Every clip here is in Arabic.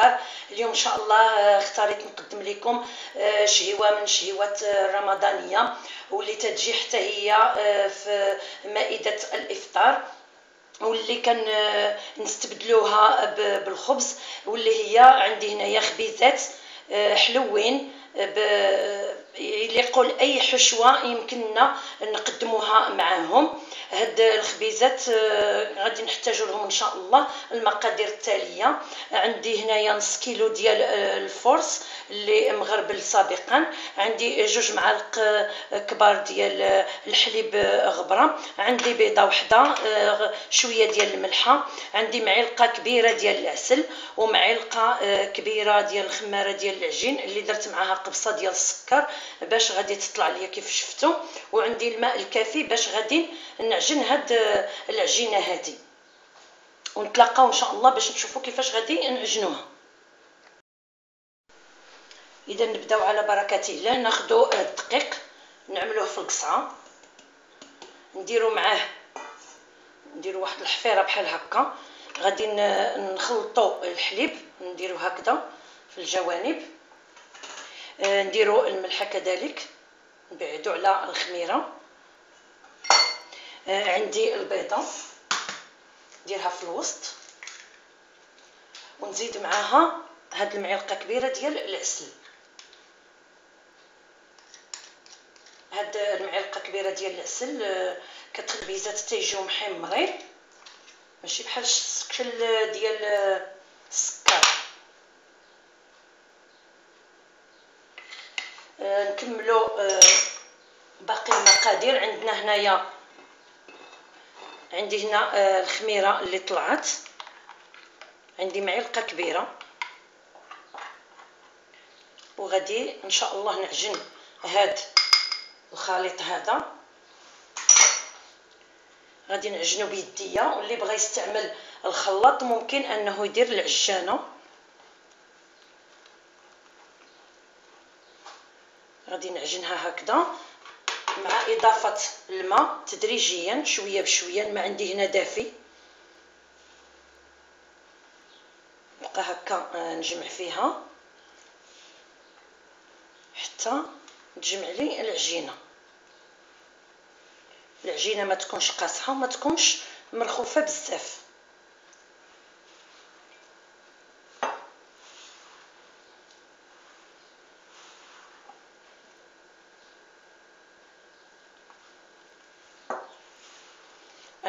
وسكر اليوم إن شاء الله آه، اختاريت نقدم لكم آه، شهوة من شهوات الرمضانيه واللي تجي حتى هي آه، في مائدة الإفطار واللي كان نستبدلوها بالخبز واللي هي عندي هنايا خبيزات حلوين يليقوا لأي حشوة يمكننا نقدموها معاهم. هاد الخبيزات آه، غادي نحتاجو لهم إن شاء الله. المقادير التالية عندي هنايا نص كيلو ديال آه، الفرص اللي مغربل سابقا. عندي جوج معالق آه، كبار ديال الحليب غبرة. عندي بيضة وحدة شوية ديال الملحة. عندي معلقة كبيرة ديال العسل ومعلقة كبيرة ديال الخمارة ديال العجين اللي درت معاها قبصة ديال السكر باش غادي تطلع ليا كيف شفتوا وعندي الماء الكافي باش غادي نعجن هاد العجينة هادي. ونتلاقاو إن شاء الله باش نشوفوا كيفاش غادي نعجنوها. إذا نبداو على بركة الله ناخذوا الدقيق نعملوه في القصعة. نديرو معاه نديرو واحد الحفيرة بحال هكا. غادي نخلطوا الحليب نديرو هكذا في الجوانب. آه، نديرو الملح كذلك. نبعدو على الخميرة. آه، عندي البيضة. نديرها في الوسط. ونزيد معاها هاد المعلقة كبيرة ديال العسل. هاد المعلقة كبيرة ديال العسل آه، كتخلي البيزات تيجيو محمرين ماشي بحال الشكل ديال السكر. آه، نكملوا باقي المقادير. عندنا هنايا عندي هنا آه، الخميرة اللي طلعت. عندي معلقة كبيرة. وغادي إن شاء الله نعجن هاد الخليط هذا. غادي نعجنو بيديا واللي بغى يستعمل الخلاط ممكن أنه يدير العجانة. غادي نعجنها هكذا. مع إضافة الماء تدريجيا شوية بشوية الماء عندي هنا دافي. نبقى هكا آه، نجمع فيها. حتى تجمع لي العجينة. العجينة ما تكونش قاصحة وما تكونش مرخوفة بزاف.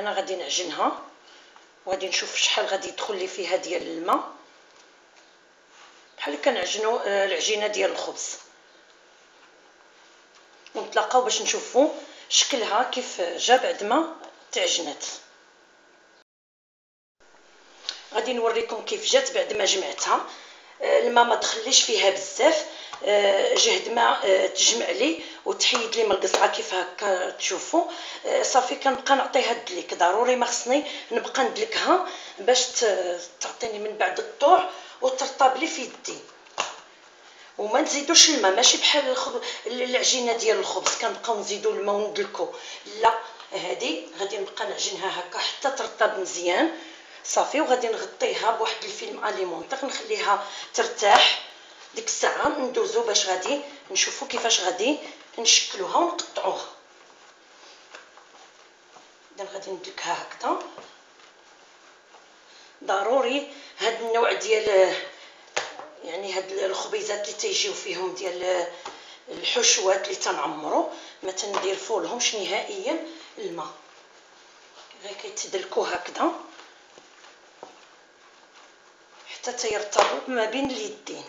أنا غادي نعجنها وغادي نشوف شحال غادي يدخل لي فيها ديال الماء. بحال كنعجنوا آه، العجينة ديال الخبز. ونتلاقاو باش نشوفوا شكلها كيف جا بعد ما تعجنت. غادي نوريكم كيف جات بعد ما جمعتها. آه، الماء ما دخليش فيها بزاف. جهد ما آه، تجمع لي وتحيد لي من القصعة كيف هكا تشوفوا. آه، صافي كنبقى نعطيها الدليك ضروري ما خصني نبقى ندلكها باش تعطيني من بعد الطوع وترطب لي في يدي. وما نزيدوش الماء ماشي بحال الخب... العجينة ديال الخبز. كنبقاو نزيدو الماء وندلكو. لا هذه غادي نبقى نعجنها هكا حتى ترطب مزيان. صافي وغادي نغطيها بواحد الفيلم اليمونطير نخليها ترتاح. ديك الساعة ندوزو باش غادي نشوفو كيفاش غادي نشكلوها ونقطعوها. إذا غادي ندلكها هكذا. ضروري هاد النوع ديال يعني هاد الخبيزات اللي تيجيو فيهم ديال الحشوات اللي تنعمرو ما تنديرفو لهمش نهائيا الماء. غير كيتدلكو هكذا. حتى تيرتبطوا ما بين اليدين.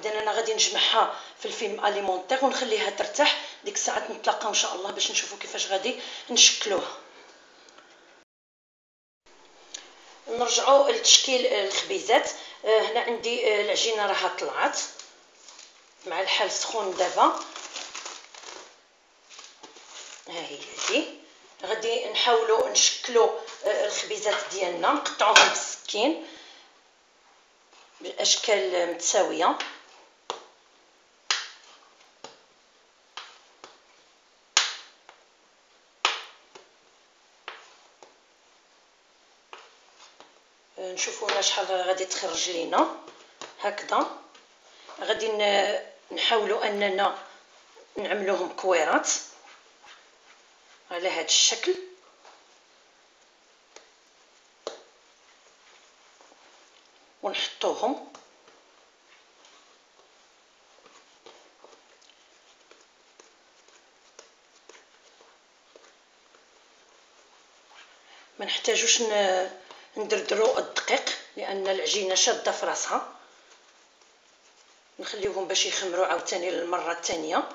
إذا أنا غادي نجمعها في الفيلم أليمونتير ونخليها ترتاح. ديك الساعة نتلاقاو إن شاء الله باش نشوفوا كيفاش غادي نشكلوها. نرجعوا لتشكيل الخبيزات. آه، هنا عندي آه، العجينة راها طلعت. مع الحال سخون دابا. ها هي هذه. غادي نحاولوا نشكلوا آه، الخبيزات ديالنا. نقطعوهم بالسكين بالاشكال متساوية. نشوفوا شحال غادي تخرج لينا. هكذا. غادي نحاولوا أننا نعملوهم كويرات على هذا الشكل. ونحطوهم. ما نحتاجوش ندردرو الدقيق لأن العجينة شادة في راسها. نخليوهم باش يخمروا عاوتاني للمرة الثانية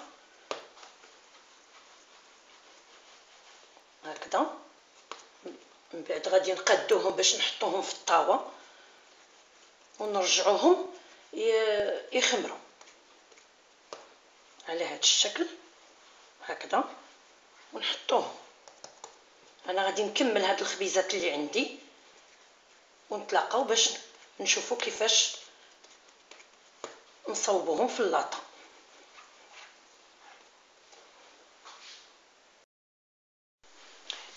هكذا. من بعد غادي نقادوهم باش نحطوهم في الطاوة ونرجعوهم يخمروا. على هذا الشكل. هكذا. ونحطوهم. أنا غادي نكمل هاد الخبيزات اللي عندي. ونتلاقاو باش نشوفوا كيفاش نصوبوهم في اللاطه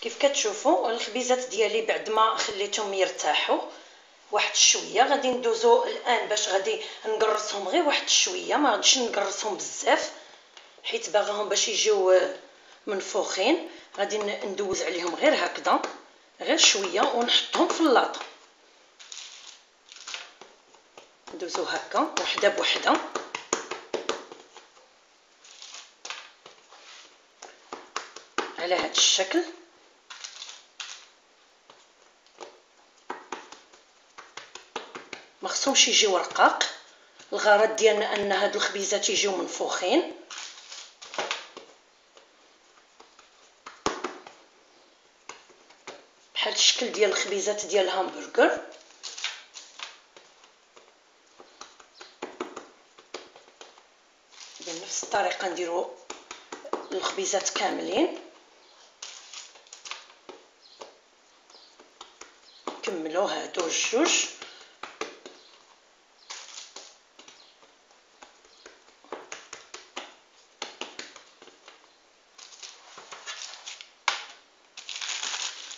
كيف كتشوفوا الخبيزات ديالي بعد ما خليتهم يرتاحوا واحد شوية غادي ندوزو الآن باش غادي نقرصهم غير واحد شوية ما غاديش نقرصهم بزاف حيت باغاهم باش يجيو منفوخين غادي ندوز عليهم غير هكذا غير شوية ونحطهم في اللاطه ندوزو هكا وحدة بوحدة. على هذا الشكل. ما خصهمش يجيو رقاق. الغرض ديالنا أن هاد الخبيزات يجيو منفوخين بحال الشكل ديال الخبيزات ديال الهامبرغر. بنفس الطريقة نديرو الخبيزات كاملين. كملوا هادو الجوج.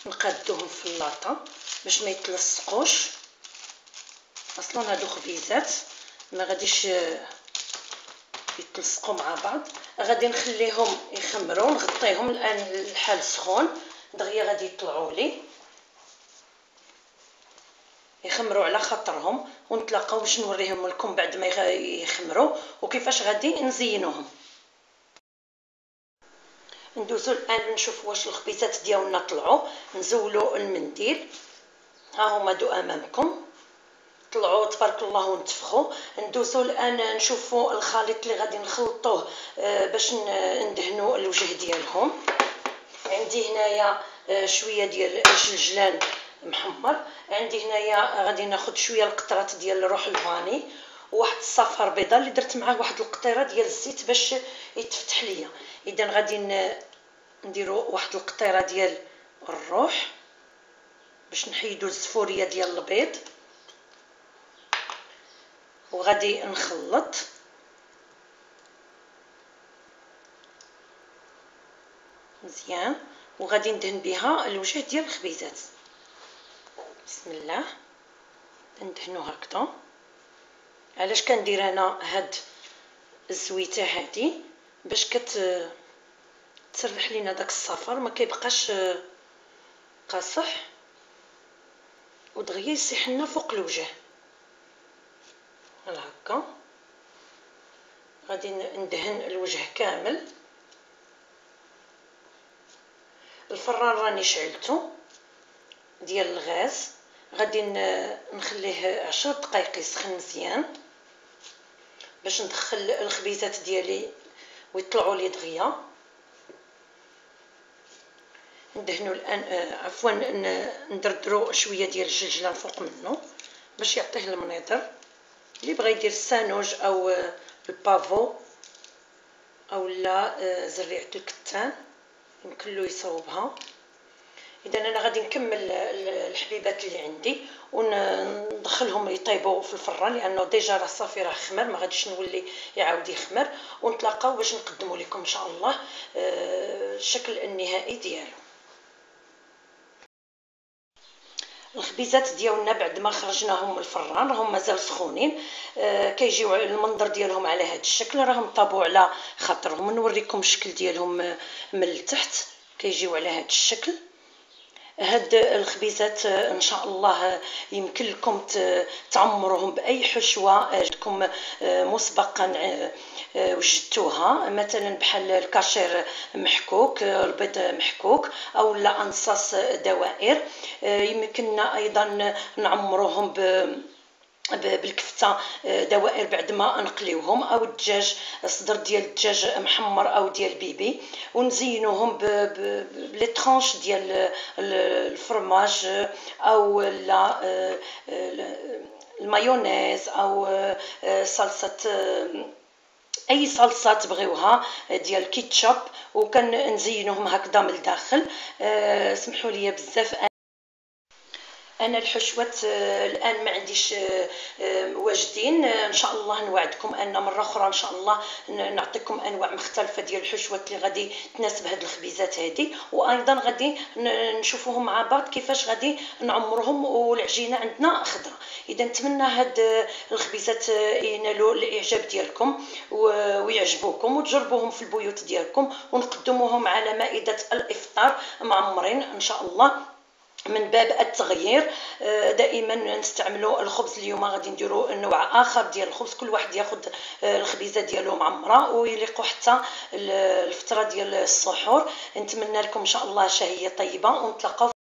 نقادوهم في اللاطة باش ما يتلصقوش. أصلا هادو خبيزات ما غاديش يتلصقوا مع بعض. غادي نخليهم يخمروا نغطيهم الان الحال سخون. دغيا غادي يطلعوا لي. يخمروا على خاطرهم ونتلاقاو باش نوريهم لكم بعد ما يخمروا وكيفاش غادي نزينوهم. ندوزو الآن نشوف واش الخبيزات ديالنا طلعوا. نزولوا المنديل. ها هما دو أمامكم. طلعوا تبارك الله ونتفخوا ندوزو الآن نشوفوا الخليط اللي غادي نخلطوه آه، باش ندهنوا الوجه ديالهم. عندي هنايا آه، شوية ديال الجلجلان محمر. عندي هنايا غادي ناخذ شوية القطرات ديال روح الفاني. وواحد الصفار بيضاء اللي درت معاه واحد القطيرة ديال الزيت باش يتفتح ليا. اذا غادي نديرو واحد القطيرة ديال الروح باش نحيدو الزفورية ديال البيض. وغادي نخلط. مزيان. وغادي ندهن بها الوجه ديال الخبيزات. بسم الله. ندهنو هكذا. علاش كندير أنا هاد الزويتة هادي؟ باش كت تسرح لينا داك الصفر ما كيبقاش قاصح. ودغيا يسيح لنا فوق الوجه. بحال هكا. غادي ندهن الوجه كامل. الفران راني شعلته ديال الغاز. غادي نخليه عشر دقائق يسخن مزيان باش ندخل الخبيزات ديالي ويطلعوا لي دغيا. ندهنوا الآن آه، عفوا ندردروا شوية ديال الجلجلة فوق منه باش يعطيه المنيطر اللي بغى يدير السانوج أو آه، البافو أو لا آه، زريعه الكتان يمكن له يصوبها إذا أنا غادي نكمل الحبيبات اللي عندي وندخلهم يطيبوا في الفران لأنه ديجا راه صافي راه خمر ما غاديش نولي يعاود يخمر. ونتلاقاو باش نقدموا لكم إن شاء الله الشكل النهائي ديالو. الخبيزات ديالنا بعد ما خرجناهم من الفران راهم مازال سخونين. آه كيجيو المنظر ديالهم على هذا الشكل راهم طابوا على خاطرهم نوريكم الشكل ديالهم من التحت. كيجيو على هذا الشكل. هاد الخبيزات إن شاء الله يمكن لكم تعمروهم بأي حشوة عندكم مسبقا وجدتوها. مثلا بحال الكاشير محكوك البيض محكوك أو لا أنصاص دوائر. يمكننا أيضا نعمروهم ب بالكفتة آه، دوائر بعد ما نقليوهم أو الدجاج صدر ديال الدجاج محمر أو ديال بيبي ونزينوهم ب les tranches ديال الفرماج آه، أو لا آه، المايونيز أو صلصة أي صلصة تبغيوها ديال كيتشوب وكنزينوهم هكذا من الداخل. سمحوا لي بزاف أنا الحشوات آه، الآن ما عنديش آه، آه، واجدين. إن شاء الله نوعدكم أن مرة أخرى إن شاء الله نعطيكم أنواع مختلفة ديال الحشوات اللي غادي تناسب هاد الخبيزات هادي. وأيضا غادي نشوفوهم مع بعض كيفاش غادي نعمرهم والعجينة عندنا خضرة. إذا نتمنى هاد الخبيزات ينالوا الإعجاب ديالكم ويعجبوكم وتجربوهم في البيوت ديالكم ونقدموهم على مائدة الإفطار معمرين إن شاء الله. من باب التغيير آه، دائما نستعملوا الخبز اليوم غادي نديروا نوع آخر ديال الخبز كل واحد ياخذ آه، الخبيزة ديالو معمره ويليقوا حتى الفترة ديال السحور. نتمنى لكم إن شاء الله شهية طيبة ونتلاقاو